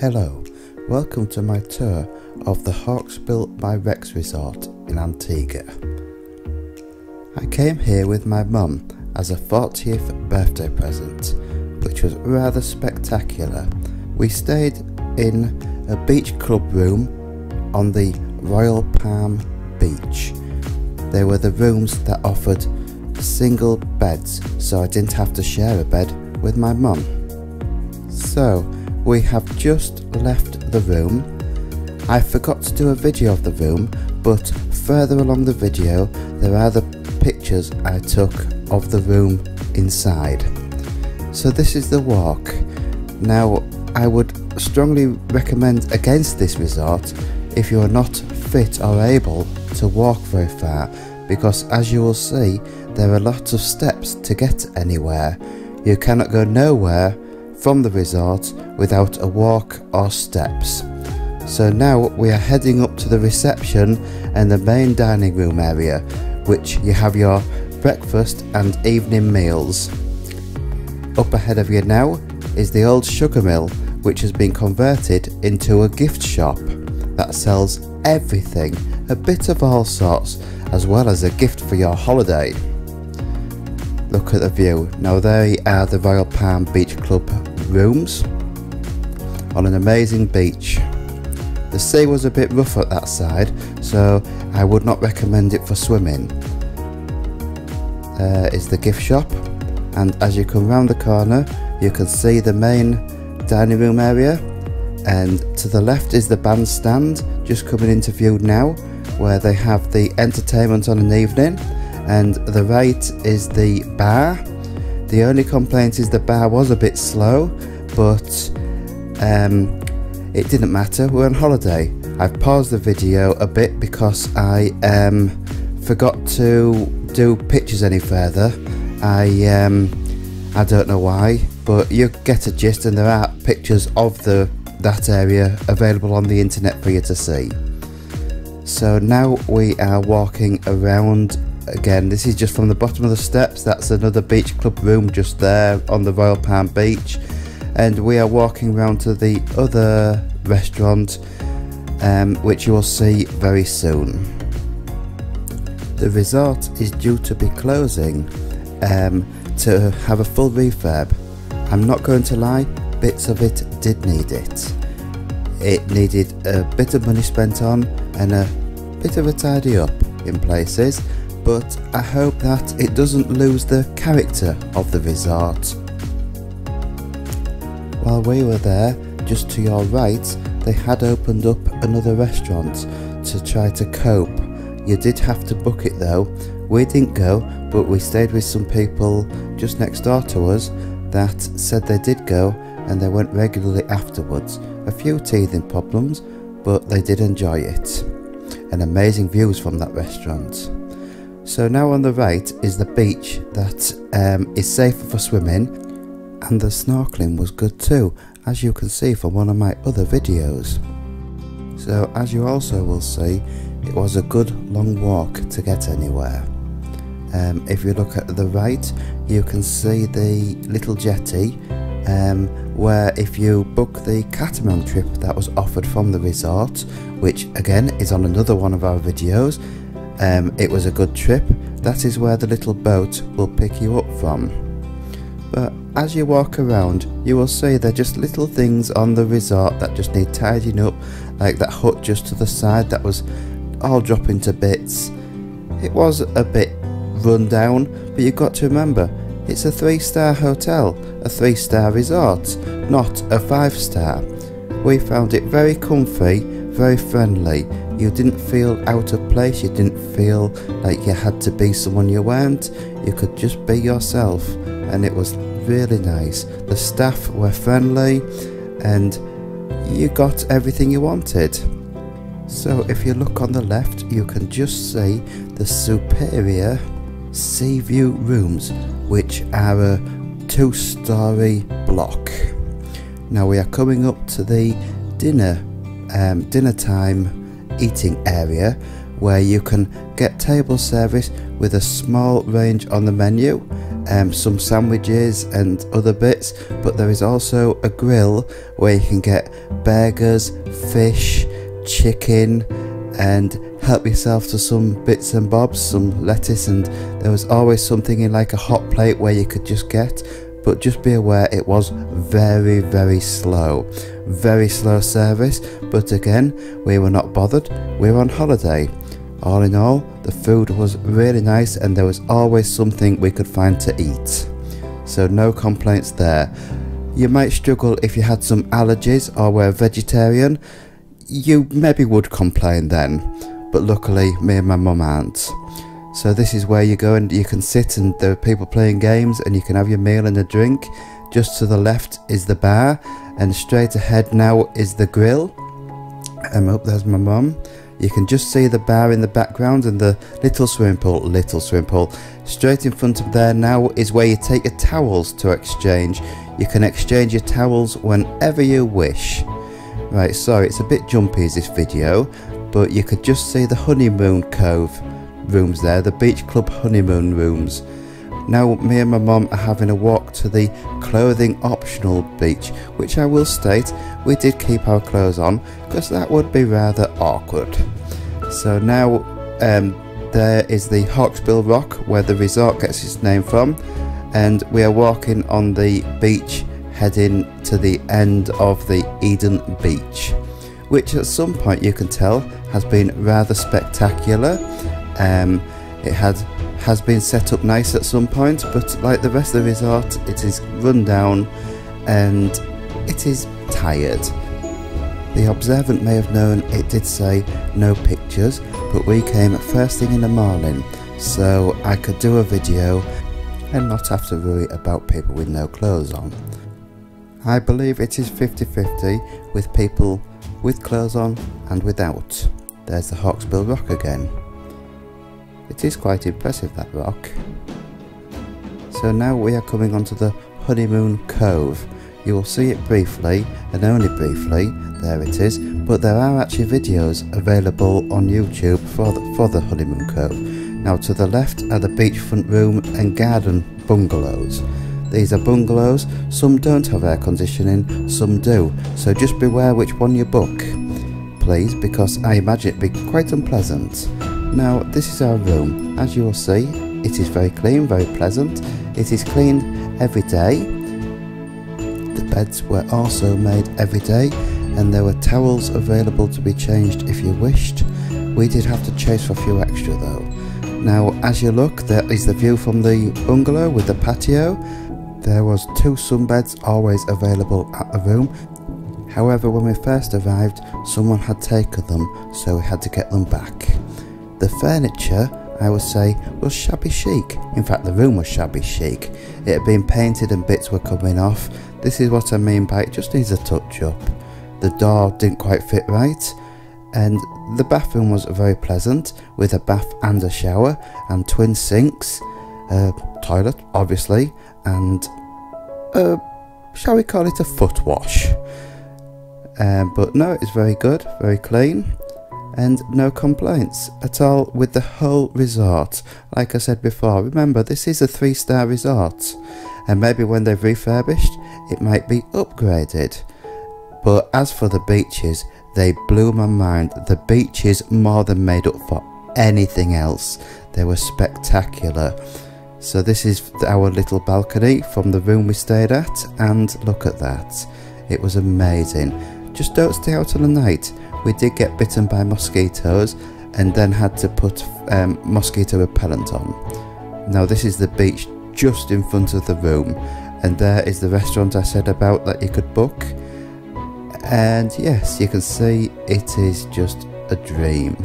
Hello, welcome to my tour of the Hawksbill by Rex Resort in Antigua. I came here with my mum as a 40th birthday present, which was rather spectacular. We stayed in a beach club room on the Royal Palm Beach. They were the rooms that offered single beds, so I didn't have to share a bed with my mum. So, we have just left the room. I forgot to do a video of the room, but further along the video, there are the pictures I took of the room inside. So, this is the walk. Now, I would strongly recommend against this resort if you are not fit or able to walk very far because as you will see there are lots of steps to get anywhere. You cannot go nowhere from the resort without a walk or steps. So now we are heading up to the reception and the main dining room area which you have your breakfast and evening meals. Up ahead of you now is the old sugar mill which has been converted into a gift shop that sells everything, a bit of all sorts as well as a gift for your holiday. Look at the view. Now they are the Royal Palm Beach Club rooms on an amazing beach. The sea was a bit rough at that side, so I would not recommend it for swimming. Is the gift shop, and as you come round the corner, you can see the main dining room area, and to the left is the bandstand, just coming into view now, where they have the entertainment on an evening and the right is the bar. The only complaint is the bar was a bit slow but um, it didn't matter, we're on holiday. I've paused the video a bit because I um, forgot to do pictures any further. I um, I don't know why, but you get a gist and there are pictures of the that area available on the internet for you to see. So now we are walking around again. This is just from the bottom of the steps. That's another beach club room just there on the Royal Palm Beach. And we are walking around to the other restaurant, um, which you will see very soon. The resort is due to be closing um, to have a full refurb. I'm not going to lie, bits of it did need it. It needed a bit of money spent on and a bit of a tidy up in places, but I hope that it doesn't lose the character of the resort. While we were there, just to your right, they had opened up another restaurant to try to cope. You did have to book it though. We didn't go, but we stayed with some people just next door to us that said they did go and they went regularly afterwards. A few teething problems, but they did enjoy it and amazing views from that restaurant. So now on the right is the beach that um, is safer for swimming and the snorkeling was good too as you can see from one of my other videos. So as you also will see it was a good long walk to get anywhere. Um, if you look at the right you can see the little jetty um, where if you book the catamaran trip that was offered from the resort, which again is on another one of our videos, um, it was a good trip, that is where the little boat will pick you up from. But as you walk around, you will see there are just little things on the resort that just need tidying up, like that hut just to the side that was all dropping to bits. It was a bit run down, but you've got to remember, it's a three star hotel, a three star resort, not a five star. We found it very comfy, very friendly. You didn't feel out of place, you didn't feel like you had to be someone you weren't. You could just be yourself, and it was really nice. The staff were friendly, and you got everything you wanted. So, if you look on the left, you can just see the superior sea view rooms, which are a two story block. Now we are coming up to the dinner um, dinner time eating area where you can get table service with a small range on the menu um, some sandwiches and other bits, but there is also a grill where you can get burgers, fish, chicken, and help yourself to some bits and bobs, some lettuce, and there was always something in like a hot plate where you could just get. But just be aware it was very, very slow. Very slow service, but again, we were not bothered. We were on holiday. All in all, the food was really nice and there was always something we could find to eat. So no complaints there. You might struggle if you had some allergies or were vegetarian. You maybe would complain then, but luckily me and my mum aren't. So this is where you go and you can sit and there are people playing games and you can have your meal and a drink. Just to the left is the bar and straight ahead now is the grill. And up there's my mum. You can just see the bar in the background and the little swimming pool, little swimming pool. Straight in front of there now is where you take your towels to exchange. You can exchange your towels whenever you wish. Right, sorry, it's a bit jumpy as this video, but you could just see the honeymoon cove rooms there, the beach club honeymoon rooms. Now me and my mum are having a walk to the clothing optional beach, which I will state we did keep our clothes on because that would be rather awkward. So now um, there is the Hawksbill Rock where the resort gets its name from and we are walking on the beach heading to the end of the Eden Beach which at some point you can tell has been rather spectacular. Um, it had has been set up nice at some point, but like the rest of the resort, it is run down and it is tired. The observant may have known it did say no pictures, but we came first thing in the morning, so I could do a video and not have to worry about people with no clothes on. I believe it is 50-50 with people with clothes on and without. There's the Hawksbill Rock again. It is quite impressive that rock. So now we are coming onto the Honeymoon Cove. You will see it briefly, and only briefly, there it is, but there are actually videos available on YouTube for the, for the Honeymoon Cove. Now to the left are the beachfront room and garden bungalows. These are bungalows, some don't have air conditioning, some do, so just beware which one you book. Please, because I imagine it'd be quite unpleasant. Now this is our room. As you will see, it is very clean, very pleasant. It is cleaned every day. The beds were also made every day and there were towels available to be changed if you wished. We did have to chase for a few extra though. Now as you look there is the view from the bungalow with the patio. There was two sunbeds always available at the room. However when we first arrived someone had taken them so we had to get them back. The furniture, I would say, was shabby chic. In fact, the room was shabby chic. It had been painted and bits were coming off. This is what I mean by it just needs a touch up. The door didn't quite fit right. And the bathroom was very pleasant with a bath and a shower and twin sinks, a toilet, obviously, and a, shall we call it a foot wash. Um, but no, it's very good, very clean and no complaints at all with the whole resort. Like I said before, remember this is a three star resort and maybe when they've refurbished it might be upgraded. But as for the beaches, they blew my mind. The beaches more than made up for anything else. They were spectacular. So this is our little balcony from the room we stayed at and look at that. It was amazing. Just don't stay out on the night we did get bitten by mosquitoes and then had to put um, mosquito repellent on. Now this is the beach just in front of the room and there is the restaurant I said about that you could book and yes you can see it is just a dream.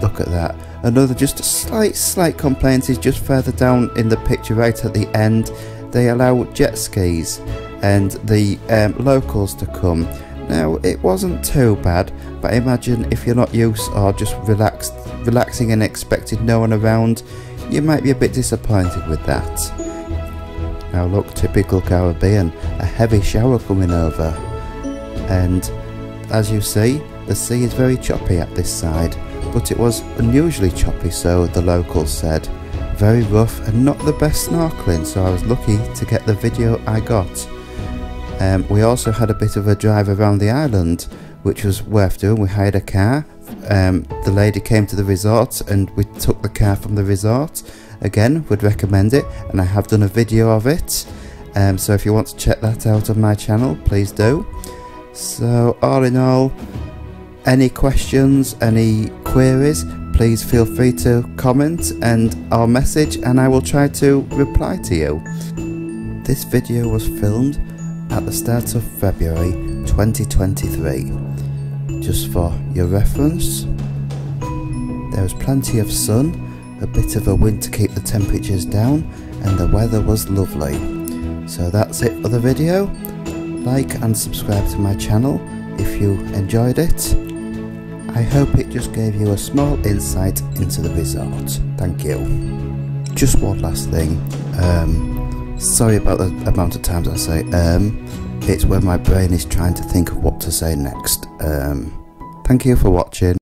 Look at that. Another just a slight slight complaint is just further down in the picture right at the end they allow jet skis and the um, locals to come now, it wasn't too bad, but imagine if you're not used or just relaxed, relaxing and expected no one around, you might be a bit disappointed with that. Now look, typical Caribbean, a heavy shower coming over. And as you see, the sea is very choppy at this side, but it was unusually choppy so the locals said. very rough and not the best snorkeling so I was lucky to get the video I got. Um, we also had a bit of a drive around the island which was worth doing. We hired a car. Um, the lady came to the resort and we took the car from the resort. Again, would recommend it and I have done a video of it. Um, so if you want to check that out on my channel, please do. So all in all, any questions, any queries, please feel free to comment and our message and I will try to reply to you. This video was filmed at the start of February 2023. Just for your reference, there was plenty of sun, a bit of a wind to keep the temperatures down and the weather was lovely. So that's it for the video. Like and subscribe to my channel if you enjoyed it. I hope it just gave you a small insight into the resort. Thank you. Just one last thing. Um, sorry about the amount of times I say um. It's when my brain is trying to think of what to say next. Um, thank you for watching.